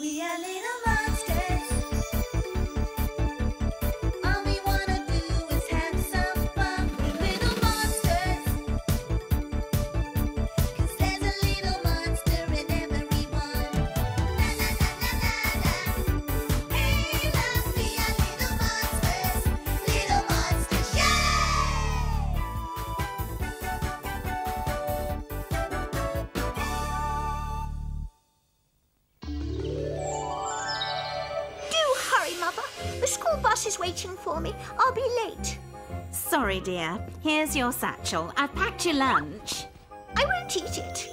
We are little monsters. School bus is waiting for me. I'll be late. Sorry, dear. Here's your satchel. I've packed your lunch. I won't eat it.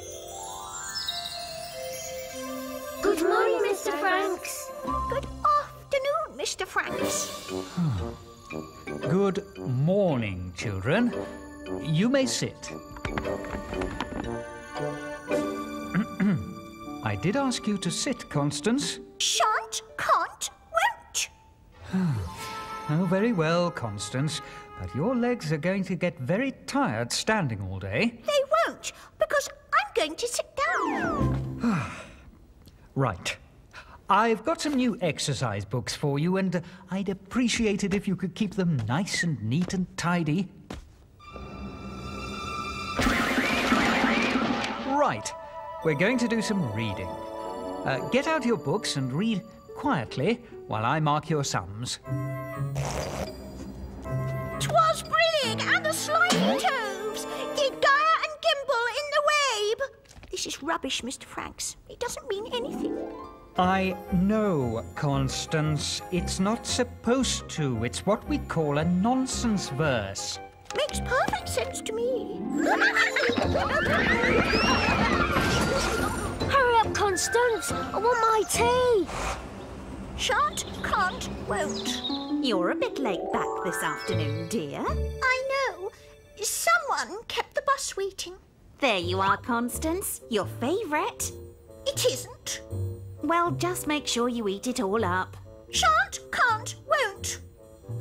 Good morning, Mr. Franks. Good afternoon, Mr. Franks. Good morning, children. You may sit. I did ask you to sit, Constance. Shan't, can't, won't. Oh, very well, Constance. But your legs are going to get very tired standing all day. They won't, because I'm going to sit down. Right. I've got some new exercise books for you, and I'd appreciate it if you could keep them nice and neat and tidy. Right. We're going to do some reading. Uh, get out your books and read quietly while I mark your sums. Twas brillig and a slimy toves, did gyre and Gimble in the wabe. This is rubbish, Mr. Franks. It doesn't mean anything. I know, Constance. It's not supposed to. It's what we call a nonsense verse. Makes perfect sense to me. Hurry up, Constance. I want my tea. Shan't, can't, won't. You're a bit late back this afternoon, dear. I know. Someone kept the bus waiting. There you are, Constance. Your favourite. It isn't. Well, just make sure you eat it all up. Shan't, can't, won't.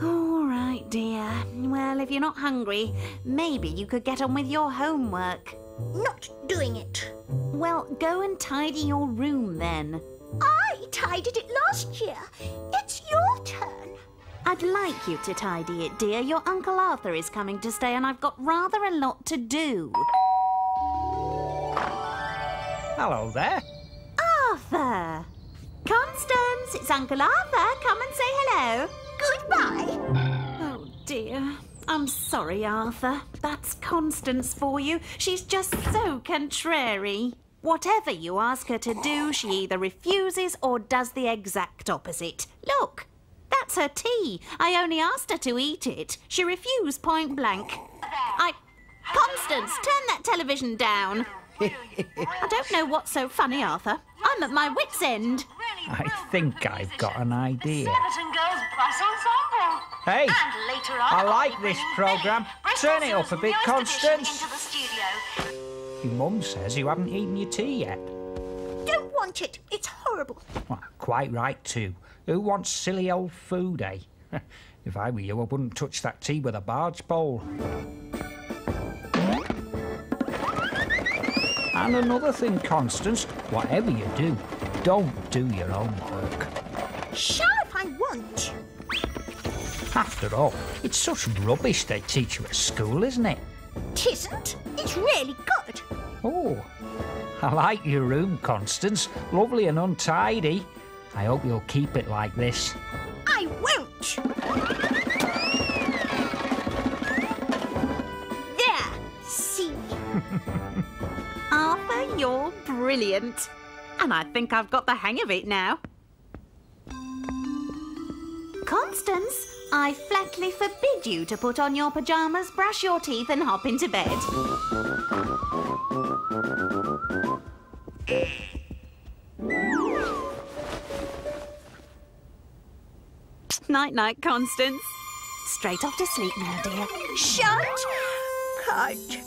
All right, dear. Well, if you're not hungry, maybe you could get on with your homework. Not doing it. Well, go and tidy your room then. I tidied it last year. It's your turn. I'd like you to tidy it, dear. Your Uncle Arthur is coming to stay, and I've got rather a lot to do. Hello there. Arthur! Constance, it's Uncle Arthur. Come and say hello. Goodbye. Oh, dear. I'm sorry, Arthur. That's Constance for you. She's just so contrary. Whatever you ask her to do, she either refuses or does the exact opposite. Look, that's her tea. I only asked her to eat it. She refused point blank. I. Constance, turn that television down. I don't know what's so funny, Arthur. I'm at my wits' end. I think I've got an idea. Surbiton Girls Brass Ensemble. Hey, And later on, I like this programme. Turn it up a bit, Constance. Into the studio. Your mum says you haven't eaten your tea yet. Don't want it. It's horrible. Well, quite right, too. Who wants silly old food, eh? if I were you, I wouldn't touch that tea with a barge pole. And another thing, Constance, whatever you do, don't do your own work. Shall if I want. After all, it's such rubbish they teach you at school, isn't it? Tisn't. It's really good. Oh, I like your room, Constance. Lovely and untidy. I hope you'll keep it like this. I won't. There. See? Arthur, you're brilliant. And I think I've got the hang of it now. Constance, I flatly forbid you to put on your pyjamas, brush your teeth, and hop into bed. Night night, Constance. Straight off to sleep now, dear. Shan't. Can't.